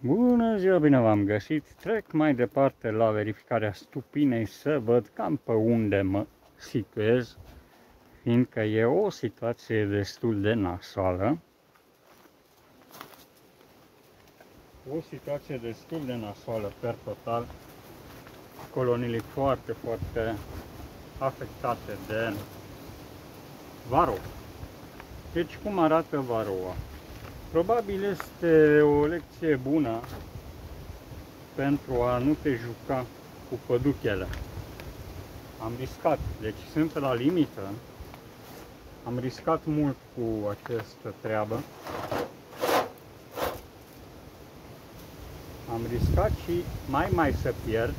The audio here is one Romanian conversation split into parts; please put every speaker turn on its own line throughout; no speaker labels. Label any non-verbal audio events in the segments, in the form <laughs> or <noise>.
Bună ziua, bine v-am găsit! Trec mai departe la verificarea stupinei să văd cam pe unde mă situez, fiindcă e o situație destul de nasoală. O situație destul de nasoală per total, coloniile foarte, foarte afectate de varou. Deci cum arată varoa? Probabil este o lecție bună pentru a nu te juca cu păduchele. Am riscat, deci sunt la limită. Am riscat mult cu această treabă. Am riscat și mai mai să pierd.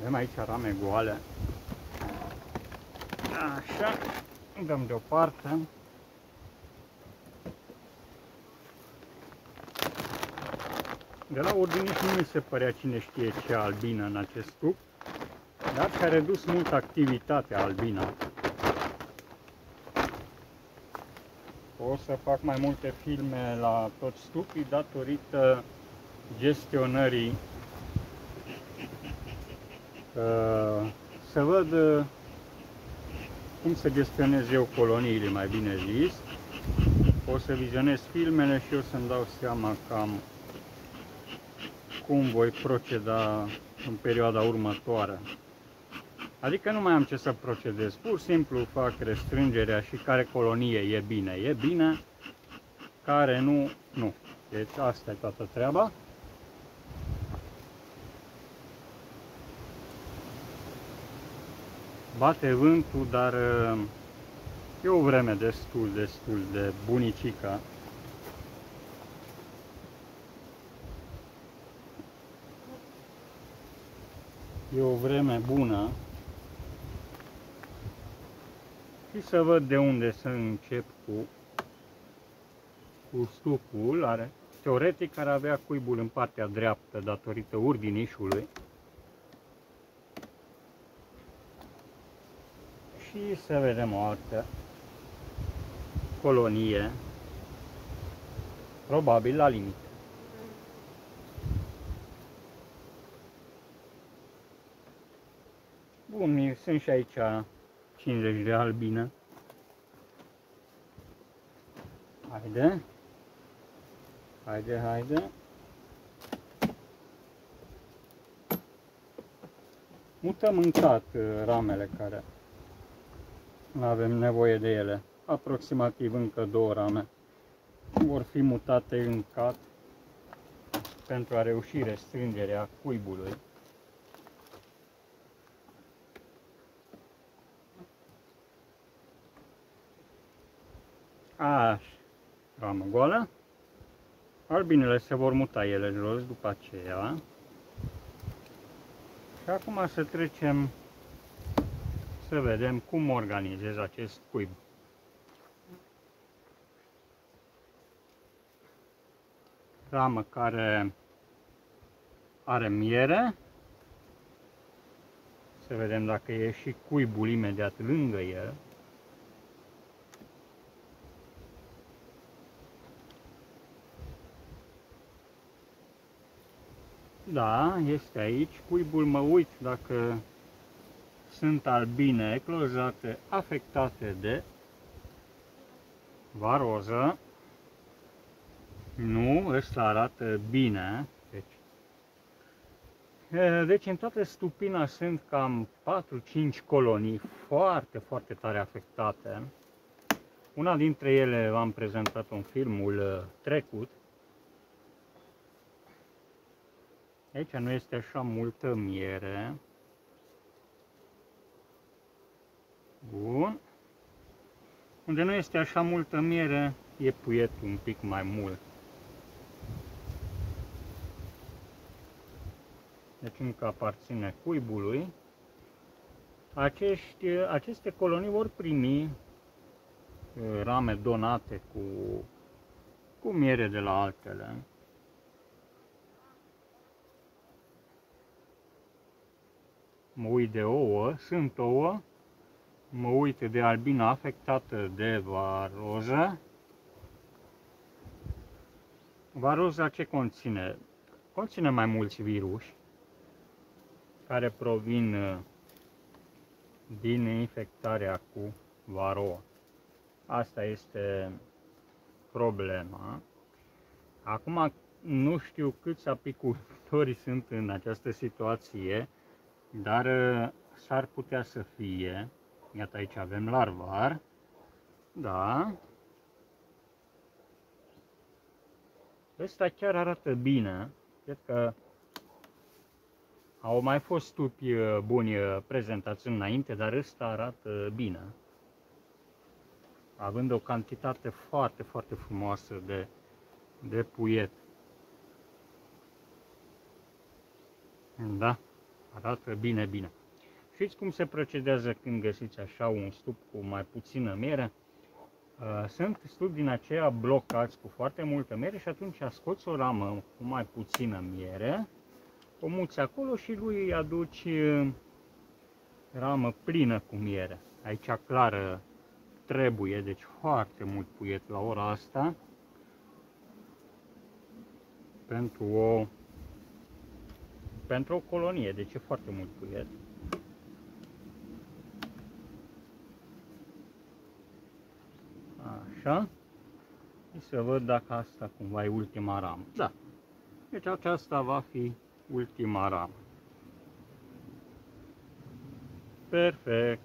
Avem aici rame goale. Așa, dăm deoparte. De la ordinici nu mi se părea cine știe ce albină în acest stup, dar și-a redus mult activitatea albina. O să fac mai multe filme la tot stupii datorită gestionării uh, să văd uh, cum să gestionez eu coloniile, mai bine zis. O să vizionez filmele și o să-mi dau seama cam cum voi proceda în perioada următoare. Adică nu mai am ce să procedez, pur și simplu fac restrângerea și care colonie e bine, e bine, care nu, nu. Deci asta e toată treaba. Bate vântul, dar e o vreme destul, destul de bunicică e o vreme bună și să văd de unde să încep cu, cu stupul. Are, teoretic ar avea cuibul în partea dreaptă datorită urdinișului. Și să vedem o altă colonie, probabil la limită. Bun, sunt și aici 50 de albine. Haide. Haide, haide. Mutăm în cat uh, ramele care nu avem nevoie de ele. Aproximativ încă două rame vor fi mutate în cat pentru a reuși restrângerea cuibului. Ramă goală. Albinele se vor muta ele jos după aceea. Și acum să trecem să vedem cum organizez acest cuib. Ramă care are miere. Să vedem dacă e și cuibul imediat lângă el. Da, este aici. Cuibul mă uit dacă sunt albine eclozate afectate de varoză. Nu, ăsta arată bine. Deci, deci în toată stupina sunt cam 4-5 colonii foarte, foarte tare afectate. Una dintre ele v-am prezentat în filmul trecut, Aici nu este așa multă miere. Bun. Unde nu este așa multă miere, e puietul un pic mai mult. Deci încă aparține cuibului. Acești, aceste colonii vor primi uh, rame donate cu, cu miere de la altele. Mă uit de ouă, sunt ouă, mă uit de albina afectată de varoză, Varoza ce conține? Conține mai mulți virus care provin uh, din infectarea cu varoa. Asta este problema. Acum nu știu câți apicultori sunt în această situație, dar uh, s-ar putea să fie. Iată aici avem larvar. Da. Ăsta chiar arată bine. Cred că au mai fost stupi uh, buni uh, prezentați înainte, dar ăsta arată bine. Având o cantitate foarte, foarte frumoasă de, de puiet. Da, arată bine, bine. Știți cum se procedează când găsiți așa un stup cu mai puțină miere? Uh, sunt stupi din aceea blocați cu foarte multă miere și atunci scoți o ramă cu mai puțină miere, o muți acolo și lui îi aduci uh, ramă plină cu miere. Aici clară trebuie, deci foarte mult puiet la ora asta pentru o pentru o colonie, deci e foarte mult puiet. Așa. Și să văd dacă asta cumva e ultima ramă. Da. Deci aceasta va fi ultima ramă. Perfect.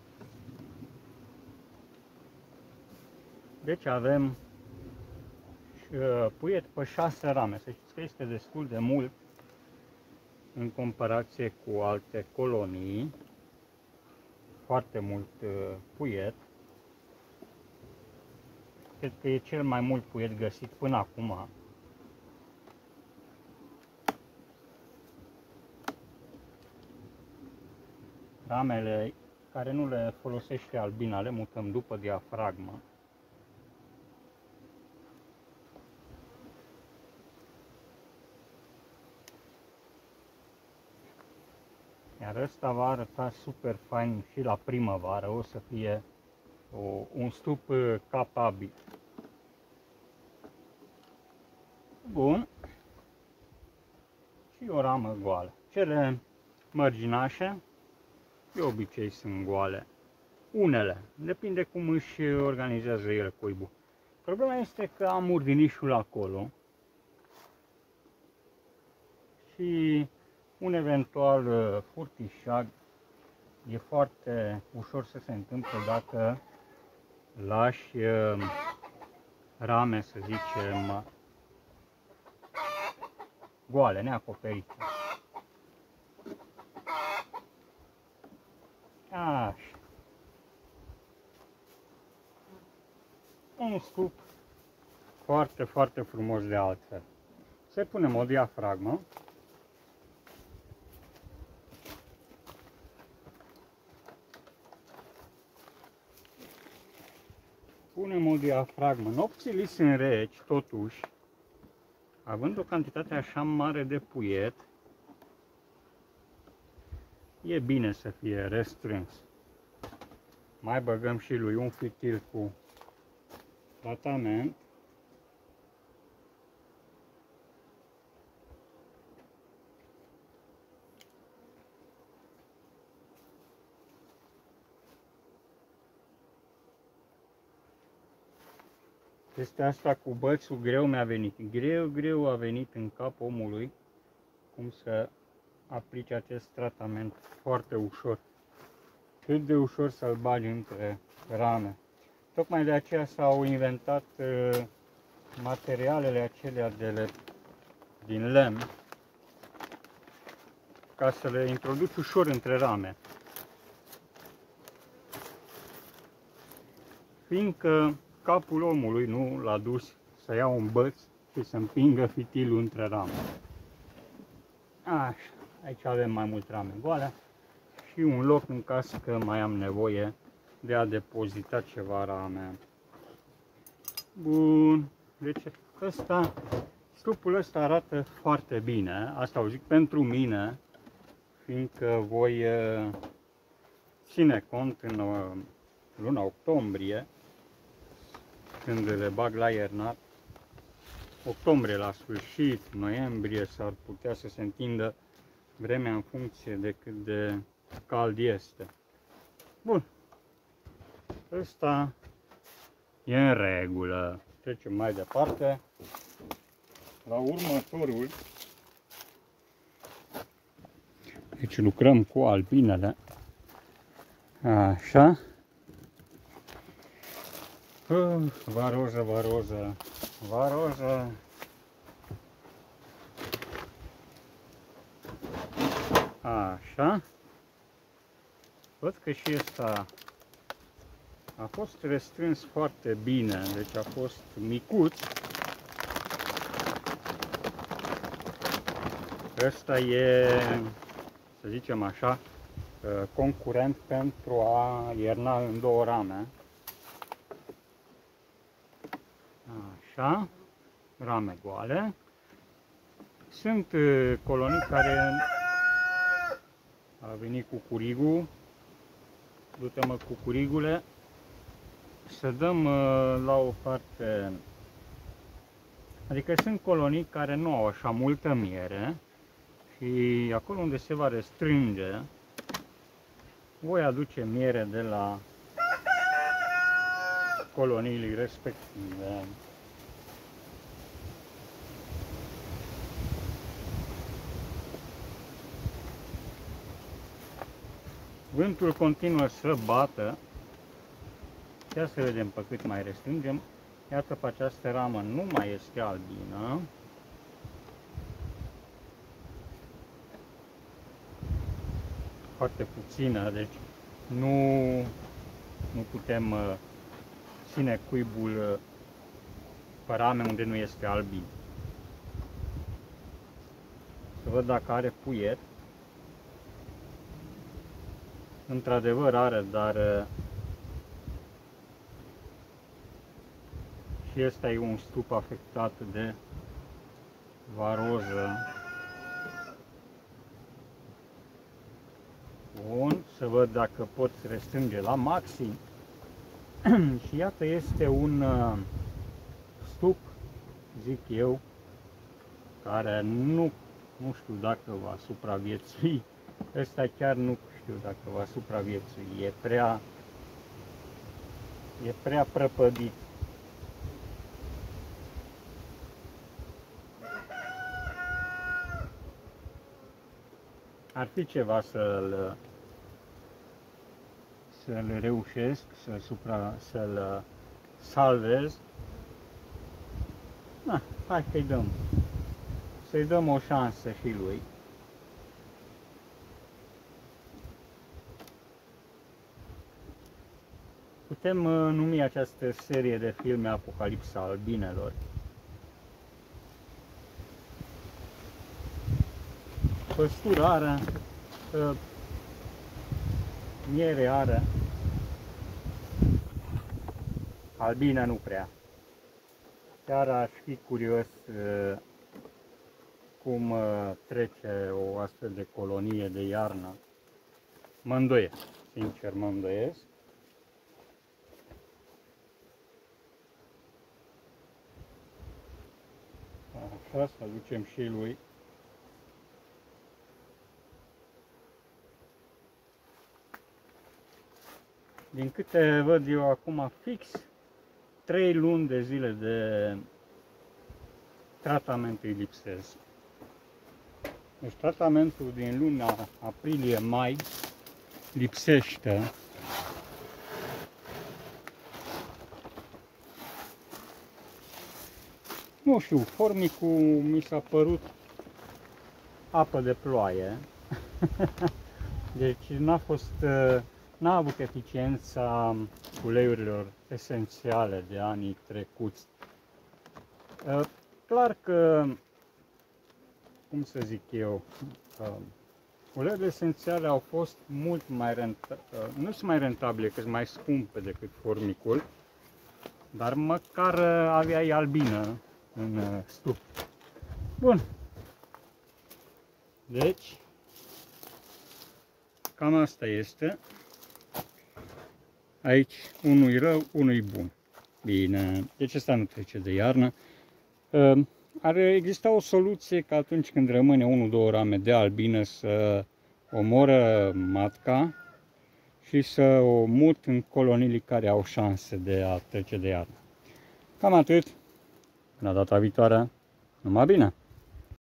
Deci avem uh, puiet pe 6 rame. Să știți că este destul de mult în comparație cu alte colonii. Foarte mult uh, puiet. Cred că e cel mai mult puiet găsit până acum. Ramele care nu le folosește albina le mutăm după diafragmă. Iar ăsta va arăta super fain și la primăvară, o să fie o, un stup uh, capabil. Bun. Și o ramă goală. Cele mărginașe, de obicei sunt goale. Unele, depinde cum își organizează ele cuibul. Problema este că am urdinișul acolo și un eventual uh, furtișag e foarte ușor să se întâmple dacă lași uh, rame, să zicem, goale, neacoperite. Așa. Un scup foarte, foarte frumos de altfel. Se punem o diafragmă punem o diafragmă. Nopțile sunt reci, totuși, având o cantitate așa mare de puiet, e bine să fie restrâns. Mai băgăm și lui un fitil cu tratament. Este asta cu bățul greu mi-a venit. Greu, greu a venit în cap omului cum să aplice acest tratament foarte ușor. Cât de ușor să-l bagi între rame. Tocmai de aceea s-au inventat uh, materialele acelea de le, din lemn ca să le introduci ușor între rame. Fiindcă capul omului nu l-a dus să ia un băț și să împingă fitilul între rame. Așa, aici avem mai mult rame goale și un loc în caz că mai am nevoie de a depozita ceva rame. Bun, deci ăsta, stupul ăsta arată foarte bine, asta o zic pentru mine, fiindcă voi eh, ține cont în eh, luna octombrie când le bag la iernat, octombrie la sfârșit, noiembrie, s-ar putea să se întindă vremea în funcție de cât de cald este. Bun. Ăsta e în regulă. Trecem mai departe la următorul. Deci lucrăm cu albinele. Așa. Uh, varoză, varoză, varoză. Așa. Văd că și ăsta a fost restrâns foarte bine, deci a fost micuț. Ăsta e, să zicem așa, uh, concurent pentru a ierna în două rame. Așa, rame goale. Sunt uh, colonii care a venit cu curigul. Du-te-mă cu curigule. Să dăm uh, la o parte... Adică sunt colonii care nu au așa multă miere și acolo unde se va restrânge voi aduce miere de la coloniile respective. Vântul continuă să bată. Ia să vedem pe cât mai restrângem. Iată pe această ramă nu mai este albină. Foarte puțină, deci nu, nu putem uh, ține cuibul uh, pe rame unde nu este albin. Să văd dacă are puiet. Într-adevăr are, dar uh, și ăsta e un stup afectat de varoză. Bun, să văd dacă pot restrânge la maxim. <clears throat> și iată este un uh, stup, zic eu, care nu, nu știu dacă va supraviețui. Ăsta chiar nu știu dacă va supraviețui. E prea, e prea prăpădit. Ar fi ceva să-l să-l reușesc, să supra, să-l salvez. Na, hai că-i dăm. Să-i dăm o șansă și lui. Putem uh, numi această serie de filme Apocalipsa albinelor. Păsturarea, uh, miere are, albina nu prea. Chiar aș fi curios uh, cum trece o astfel de colonie de iarnă. Mă îndoiesc, sincer mă îndoiesc. Așa, să aducem și lui. Din câte văd eu acum fix 3 luni de zile de tratament îi lipsesc. Deci tratamentul din luna aprilie-mai lipsește Nu știu, formicul mi s-a părut apă de ploaie. <laughs> deci n-a fost, uh, n-a avut eficiența uleiurilor esențiale de anii trecuți. Uh, clar că, cum să zic eu, uh, uleiurile esențiale au fost mult mai rentabile, nu sunt mai rentabile, că sunt mai scumpe decât formicul, dar măcar aveai albină în uh, stup. Bun. Deci, cam asta este. Aici unul rău, unul bun. Bine, deci asta nu trece de iarnă. Uh, ar exista o soluție că atunci când rămâne 1-2 rame de albină să omoră matca și să o mut în colonii care au șanse de a trece de iarnă. Cam atât. Până data viitoare, numai bine!